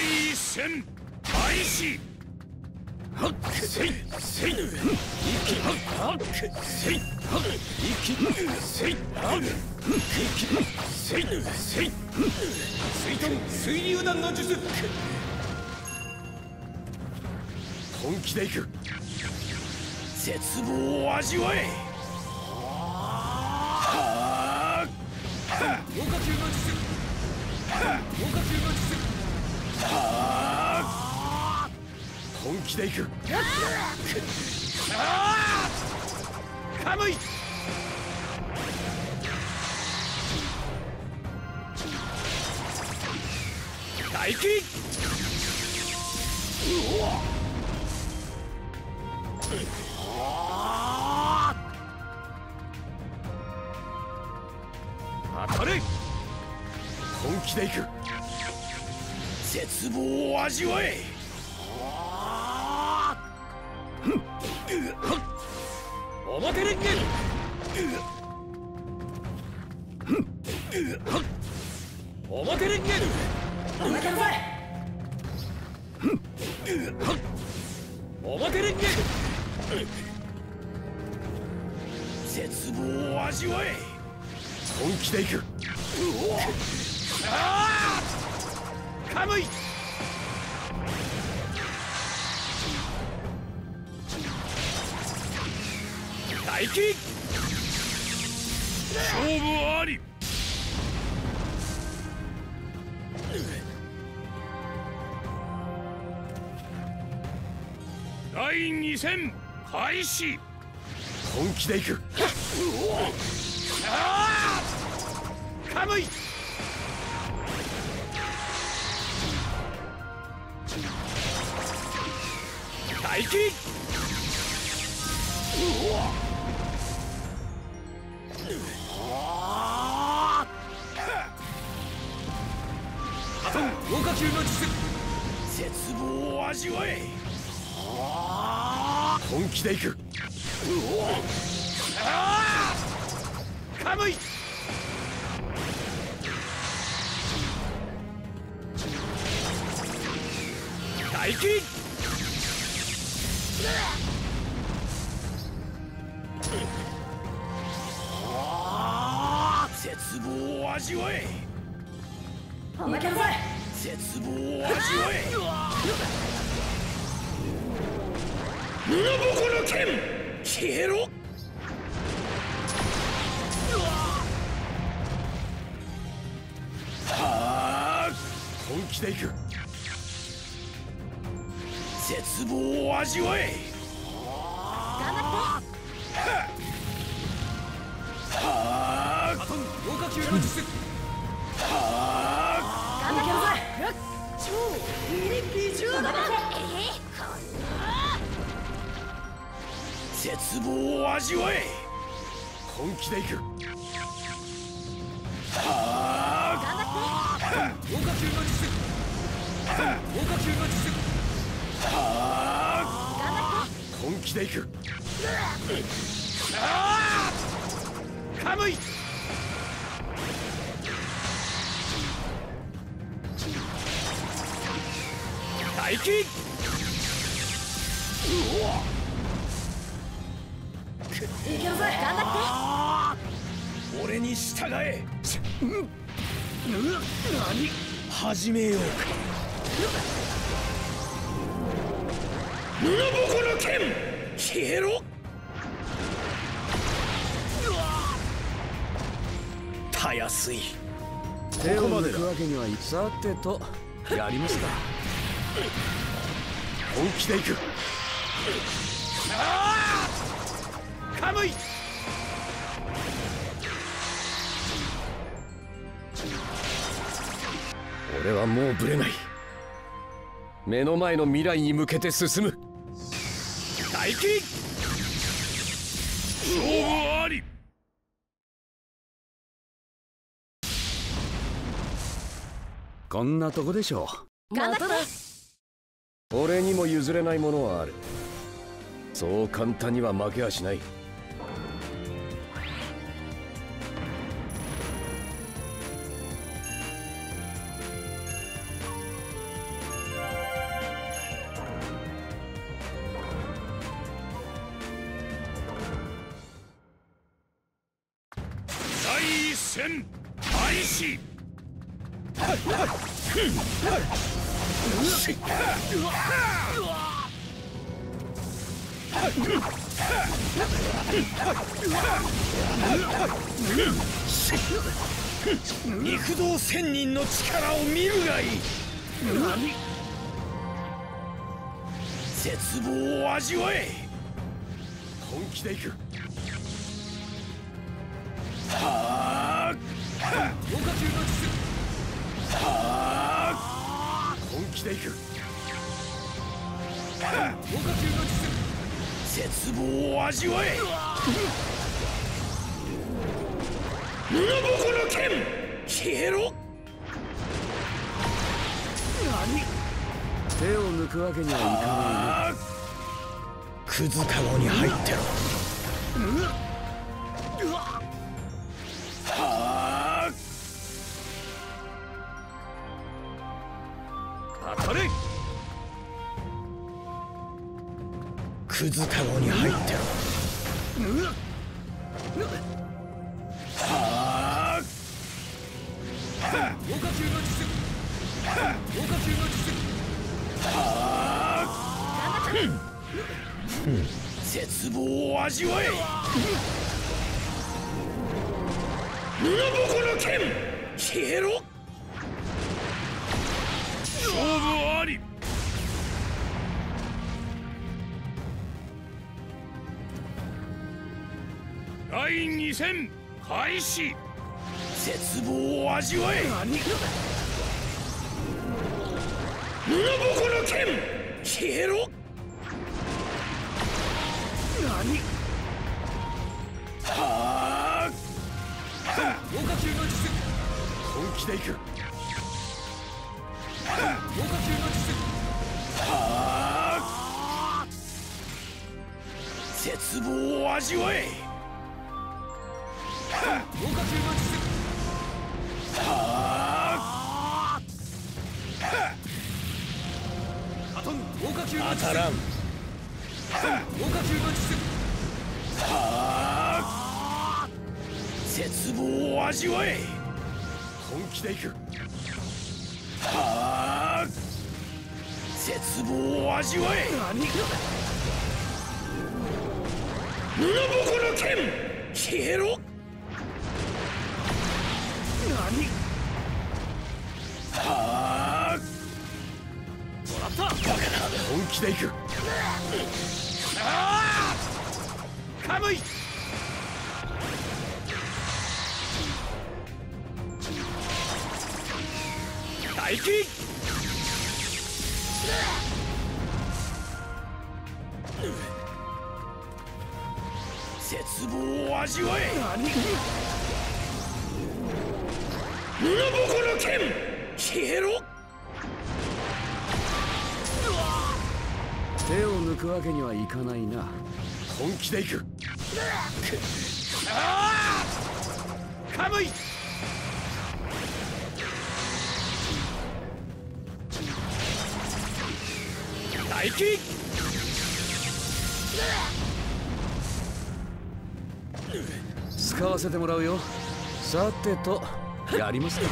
第一戦開始はっはっはっ水遁水流弾の術本気でく絶望を味わえはあ気でいく。カムイ大気うわ当たれ！本気でいく。絶望を味わえ！表連撃表連撃おまけなさい。表連撃絶望を味わえ。本気でいく。うおああ！カムイ大気勝負あり。第二戦開始。本気でいく。カムイ大気うわ強化球の術絶望を味わえ本気でいく。カムイ大気絶望を味わえ絶望を味わえ布ぼこの剣消えろはあ本気でいく絶望を味わえ頑張ってはあバトン強化球の術絶望を味わえ本気でいくはあ強化球の術強化球の術はあ本気でいくカムイ大気うわ。いけるぜ頑張って。俺に従え。うん。う何？始めようか。布ぼこの剣。消えろ。たやすい。手を抜くわけにはいさてと。やりますか本気でいくカムイ俺はもうブレない目の前の未来に向けて進む大気勝負ありこんなとこでしょ頑張ってう俺にも譲れないものはある。そう簡単には負けはしない。戦開始。肉道千人の力を見るがいい。絶望を味わえ。本気でいく。あ本気でいく絶望を味わえ。布ぼこの剣。消えろ。手を抜くわけにはいかないクズカゴに入ってろ。はクズカゴに入ってろ。はあ強化中の術。強化中の術。絶望を味わえ。布ぼこの剣。消えろ。第二戦開始。絶望を味わえ。布ぼこの剣。消えろ。はあ。強化中の術本気でいく。強化中の術はあ。絶望を味わえ当たらん絶望を味わえ。本気でいく。はあ。絶望を味わえ。布ぼこの剣。消えろはあ。もらった。本気でいく。カムイ大気。絶望を味わえ布ぼこの剣消えろ。手を抜くわけにはいかないな。本気でいく。カムイ大気使わせてもらうよ。さてとやりますか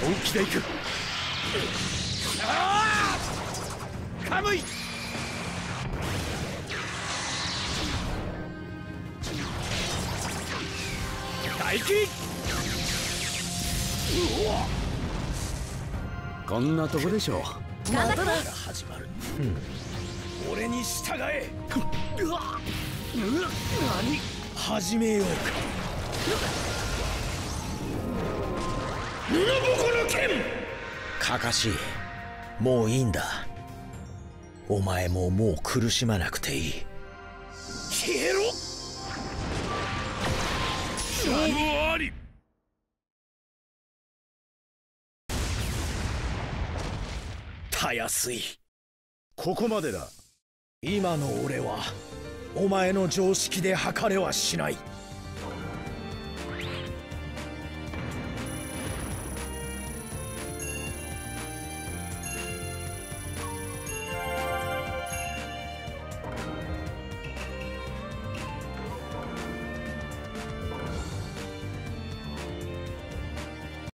本気でいく。カムイ大気こんなとこでしょう。頑張って。始まる俺に従え。始めようか布ぼこの剣。かかしもういいんだ。お前ももう苦しまなくていい。消えろ。勝負あり。たやすい。ここまでだ。今の俺はお前の常識で測れはしない